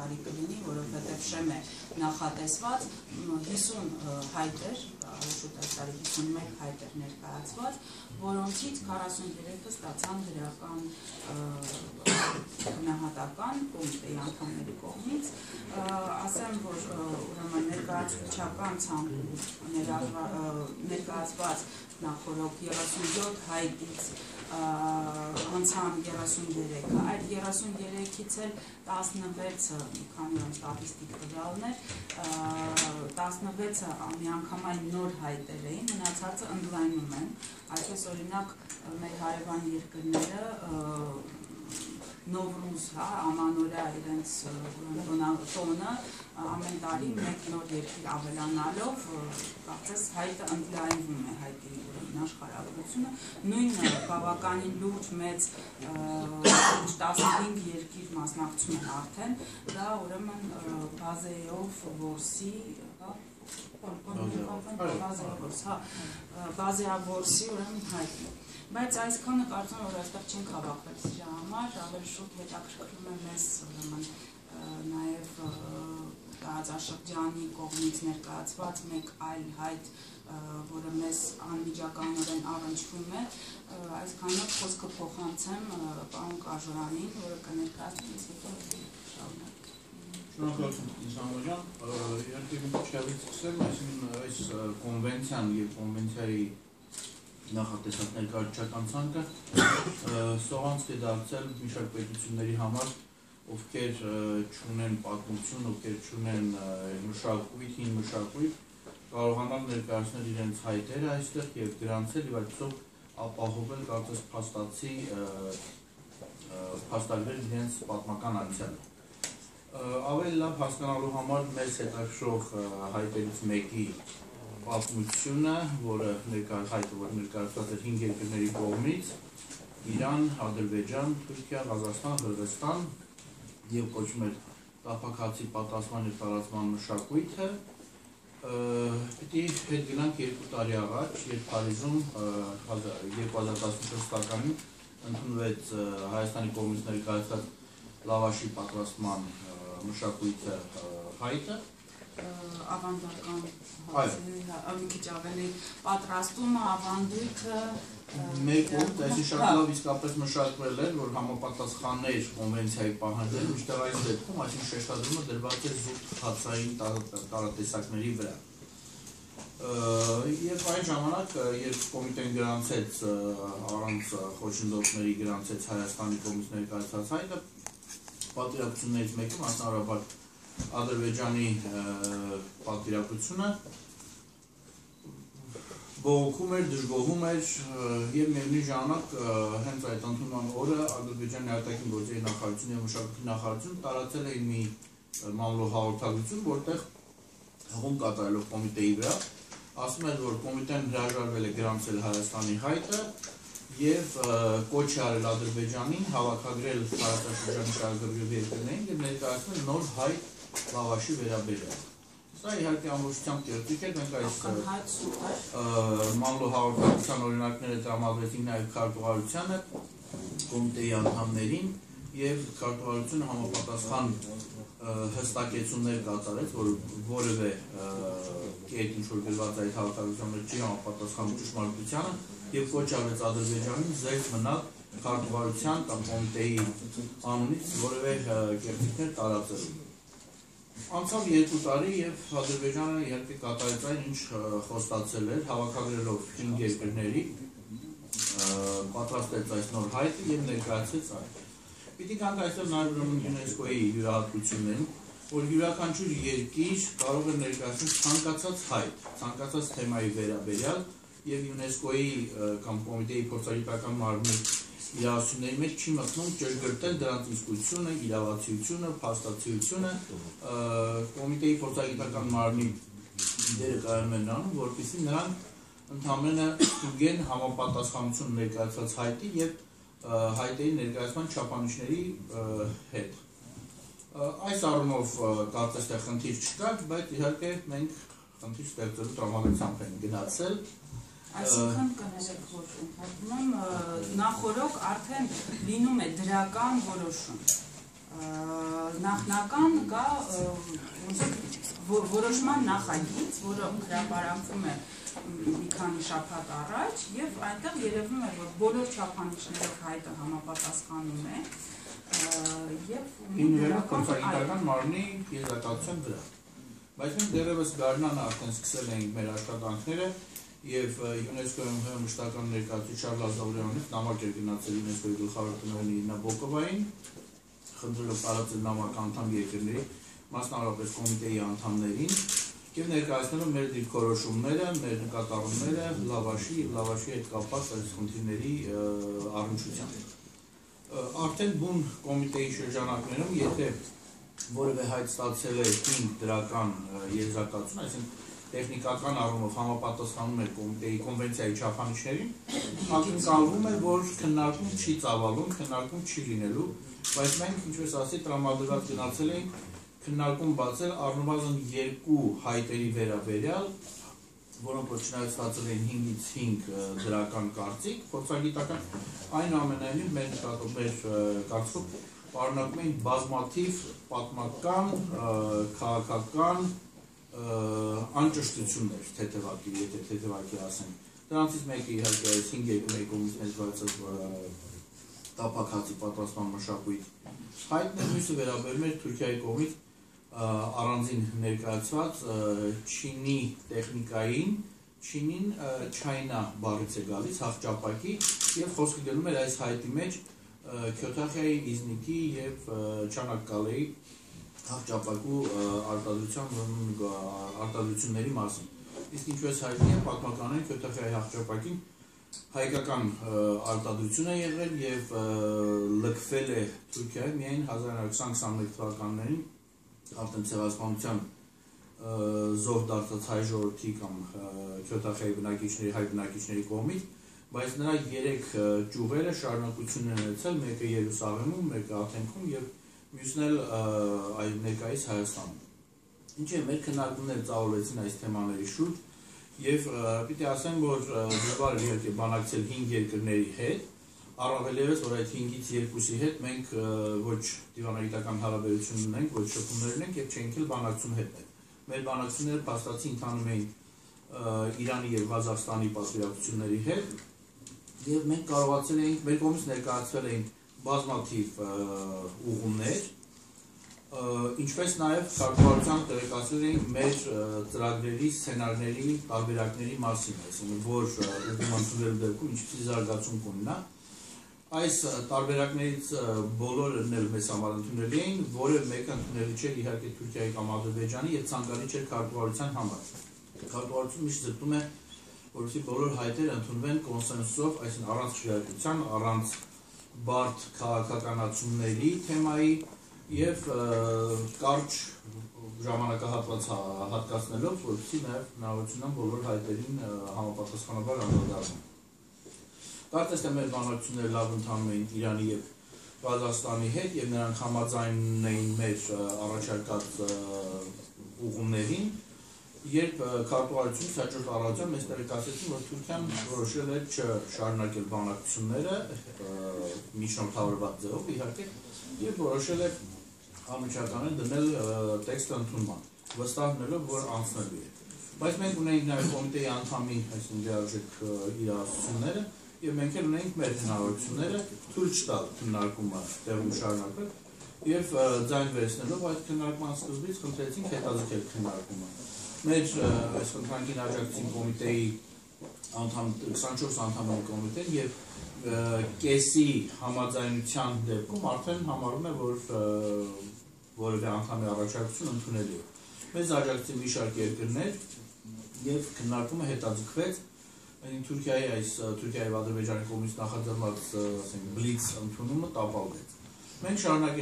տարի կլինի, որովհետև շեմ է նախատեսված 50 հայտեր, շուտ այս տարի 51 հայտեր ներկայացված, որոնցից 43-ը ստացան դրական գնահատական կոմիտեի անդամների կողմից, ասեմ, որ ուրեմն ներկայացուցչական ցանկում ներկայացված նախորդ 37 հայտից անցան 33-ը, այդ 33-ից էլ 16-ը, մի քանի օր ստատիստիկ տվյալներ, 16-ը միանգամայն նոր հայտեր էին, մնացածը ընդլայնում են, այսպես օրինակ մեր հարևան երկրները Նովրուզ, հա, ամանորյա իրենց տոնը ամեն տարի մեկ նոր երկիր ավելանալով, կարծես հայտը ընդլայնվում է հայտի աշխարհագրությունը, նույն բավականին լուրջ մեծ 15 երկիր մասնակցում են արդեն, դա ուրեմն բազեով որսի, հա, բազեավորս, հա, բազեավորսի ուրեմն հայտնի բայց այսքանը կարծում եմ որ այստեղ չենք հավաքվել սրա համար, ավելի շուտ հետաքրքրում է մեզ ուրեմն նաև տարածաշրջանի կողմից ներկայացված մեկ այլ հայտ, որը մեզ անմիջականորեն առնչվում է, այսքանով խոսքը փոխանցեմ պարոն Կաժորանին, որը կներկայացնի ինձ հետո շարունակ։ Շնորհակալություն Իսամոջան, իհարկե մի քիչ ավելի սկսեմ, այսինքն այս կոնվենցիան եւ կոնվենցիայի նախատեսած ներկայացական ցանկը սողանցք է դարձել մի շարք պետությունների համար, ովքեր չունեն պատմություն, ովքեր չունեն մշակույթ, հին մշակույթ, կարողանալ ներկայացնել իրենց հայտերը այստեղ եւ դրանցել եւ այդպես ապահովել կարծես փաստացի փաստագրել իրենց պատմական անցյալը ավելի լավ հասկանալու համար մեզ հետաքրող հայտերից մեկի պատմությունը, որը ներկայացված է 5 երկրների կողմից՝ Իրան, Ադրբեջան, Թուրքիա, Ղազախստան, Հրվեստան եւ կոչվում է տափակացի պատասխան եւ տարածման մշակույթը, պիտի հետ գնանք երկու տարի առաջ, երբ Փարիզում 2014 թվականին ընդունվեց Հայաստանի կողմից ներկայացված լավաշի պատրաստման մշակույթը հայտը, ավանդական մի քիչ ավելի պատրաստումը, ավանդույթը մեկ ու այսի շատ լավ իսկապես մշակվել էր, որ համապատասխաններ կոնվենցիայի պահանջները, միշտ այս դեպքում այսին շեշտադրումը դրված է զուտ հացային տարատեսակների վրա։ Եվ այն ժամանակ, երբ կոմիտեն գրանցեց առանց խոչընդոտների գրանցեց Հայաստանի կողմից ներկայացած հայտը, պատվիրակություններից մեկը մասնավորաբար Ադրբեջանի պատվիրակությունը բողոքում էր, դժգոհում էր եւ միևնույն ժամանակ հենց այդ ընդունման օրը Ադրբեջանի արտաքին գործերի նախարարությունը եւ մշակույթի նախարարությունը տարածել էին մի մամլո հաղորդագրություն, որտեղ հողում կատարելով կոմիտեի վրա ասում էր, որ կոմիտեն հրաժարվել է գրանցել Հայաստանի հայտը եւ կոչ արել Ադրբեջանին հավաքագրել տարածաշրջանի շահագրգիռ երկրներին եւ ներկայացնել նոր հայտ լավաշի վերաբերյալ։ Սա իհարկե ամբողջությամբ կերտիկ է, մենք այս մամլո հաղորդակցության օրինակները տրամադրեցինք նաև քարտուղարությանը, կոմիտեի անդամներին եւ քարտուղարությունը համապատասխան հստակեցումներ կատարեց, որ որևէ կետ ինչ որ գրված այդ հաղորդակցությունը չի համապատասխանում ճշմարտությանը եւ կոչ արեց Ադրբեջանին զերծ մնալ քարտուղարության կամ կոմիտեի անունից որևէ կերտիկներ տարածելու Անցավ երկու տարի եւ Ադրբեջանը իհարկե կատարեց այն, ինչ խոստացել էր, հավաքագրելով 5 երկրների, պատրաստեց այս նոր հայտը եւ ներկայացրեց այն։ Պիտի կանք այստեղ նաեւ ուրեմն ՅՈՒՆԵՍԿՕ-ի յուրահատկությունն, որ յուրաքանչյուր երկիր կարող է ներկայացնել ցանկացած հայտ, ցանկացած թեմայի վերաբերյալ եւ ՅՈՒՆԵՍԿՕ-ի կամ կոմիտեի փորձարարական մարմնի իրավասությունների մեջ չի մտնում ճշգրտել դրանց իսկությունը, իրավացիությունը, փաստացիությունը, կոմիտեի փորձագիտական մարմնի դերը կայանում է նրանում, որպեսզի նրան ընդհանրենը ստուգեն համապատասխանություն ներկայացված հայտի եւ հայտերի ներկայացման չափանիշների հետ։ Այս առումով կարծես թե խնդիր չկա, բայց իհարկե մենք խնդիր ստեղծելու տրամադրությամբ ենք գնացել Այսինքն կներեք, որ ընդհանրում նախորոք արդեն լինում է դրական որոշում։ նախնական կա որոշման նախագիծ, որը հրապարակվում է մի քանի շաբաթ առաջ եւ այնտեղ երևում է որ բոլոր չափանիշներով հայտը համապատասխանում է եւ ինքնուրույն կոնսոլիդական մարմնի եզրակացության վրա բայց մենք դեռևս գարնանը արդեն սկսել ենք մեր աշխատանքները եւ ՅՈՒՆԵՍԿՕ-ում մշտական ներկայացուցիչ Շարլ Ազավուրյանից նամակ էր գնացել ՅՈՒՆԵՍԿՕ-ի գլխավոր տնօրեն Իրինա Բոկովային խնդրելով տարածել նամակ անդամ երկրների մասնավորապես կոմիտեի անդամներին եւ ներկայացնելով մեր դիրքորոշումները, մեր նկատառումները լավաշի լավաշի հետ կապված այս խնդիրների առնչությամբ արդեն բուն կոմիտեի շրջանակներում, եթե որևէ հայտ ստացել է 5 դրական եզրակացություն, այսինքն տեխնիկական առումով համապատասխանում է կոմիտեի կոնվենցիայի չափանիշներին, ակնկալվում է, որ քննարկում չի ծավալում, քննարկում չի լինելու, բայց մենք ինչպես ասի տրամադրված գնացել ենք քննարկում բացել առնվազն երկու հայտերի վերաբերյալ որոնք որ չնայած ստացել են 5-ից 5 դրական կարծիք, փորձագիտական այնուամենայնիվ մեր մեր կարծիքով պարունակում են բազմաթիվ պատմական, քաղաքական անճշտություններ թեթևակի, եթե թեթևակի ասենք։ Դրանցից մեկը իհարկե այս 5 երկու կողմից ներկայացած տապակացի պատրաստման մշակույթ հայտն է, մյուսը վերաբերում է Թուրքիայի կողմից առանձին ներկայացված չինի տեխնիկային, չինին չայնա բառից է գալիս, հաղճապակի եւ խոսքը գնում էր այս հայտի մեջ Քյոթախիայի, Իզնիկի եւ Չանակկալեի հաղճապակու արտադրության արտադրությունների մասին։ Իսկ ինչպես հայտնի է, պատմականորեն Քյոթախիայի հաղճապակին հայկական արտադրություն է եղել եւ լքվել է Թուրքիայում միայն 1921 թվականներին արդեն ցեղասպանության զոհ դարձած հայ ժողովրդի կամ քյոթախեի բնակիչների հայ բնակիչների կողմից, բայց նրա երեք ճյուղերը շարունակություն են ունեցել, մեկը Երուսաղեմում, մեկը Աթենքում եւ մյուսն էլ այ ներկայիս Հայաստանում։ Ինչ է մեր քննարկումները ծավալեցին այս թեմաների շուրջ եւ պիտի ասեմ, որ դժվար է իհարկե բանակցել 5 երկրների հետ, առավել ևս որ այդ 5-ից 2-ի հետ մենք ոչ դիվանագիտական հարաբերություն ունենք, ոչ շփումներ ունենք եւ չենք էլ բանակցություն հետ։ Մեր բանակցությունները փաստացի ընթանում էին Իրանի եւ Ղազախստանի պատվիրակությունների հետ եւ մենք կարողացել էինք մեր կողմից ներկայացվել էին բազմաթիվ ուղումներ ինչպես նաև կարգավորության տեղեկացրել էին մեր ծրագրերի, սցենարների, տարբերակների մասին, այսինքն որ ուղղում ընդունելու դեպքում ինչպիսի զարգացում կունենա, այս տարբերակներից բոլորն էլ մեզ համար ընդունելի էին, որը մեկը ընդունելի չէր իհարկե Թուրքիայի կամ Ադրբեջանի եւ ցանկալի չէր քարտուղարության համար։ Քարտուղարությունը միշտ ձգտում է, որովհետեւ բոլոր հայտերը ընդունվեն կոնսենսուսով, այսինքն առանց շրջակցության, առանց բարդ քաղաքականացումների թեմայի եւ կարճ ժամանակահատված հատկացնելով, որովհետեւ նաեւ հնարավորություն բոլոր հայտերին համապատասխանաբար անդրադառնալ։ Կարծես թե մեր բանակցությունները լավ ընթանում էին Իրանի եւ Ղազախստանի հետ եւ նրանք համաձայն էին մեր առաջարկած ուղումներին, երբ քարտուղարությունից հաջորդ առավոտյան մեզ տեղեկացրեցին, որ Թուրքիան որոշել է չշարունակել բանակցությունները միջնորդավորված ձևով իհարկե եւ որոշել է անմիջականորեն դնել տեքստը ընդունման, վստահնելով, որ անցնելու է։ Բայց մենք ունենք նաև կոմիտեի անդամի, այսինքն լիարժեք իրավասությունները, եւ մենք էլ ունենք մեր հնարավորությունները թույլ չտալ քննարկումը տեղում շարունակել եւ ձայն վերցնելով այդ քննարկման սկզբից խնդրեցինք հետազոտել քննարկումը։ Մեր այս խնդրանքին աջակցին կոմիտեի անդամ 24 անդամների կոմիտեն եւ կեսի համաձայնության դեպքում արդեն համարում է որ որևէ անդամի առաջարկություն ընդունելի է։ Մեզ աջակցին մի շարք երկրներ եւ քննարկումը հետաձգվեց այն Թուրքիայի այս Թուրքիայի Ադրբեջանի կողմից նախաձեռնված ասենք բլից ընդունումը տապալվեց։ Մենք շարունակել